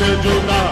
珍珠大。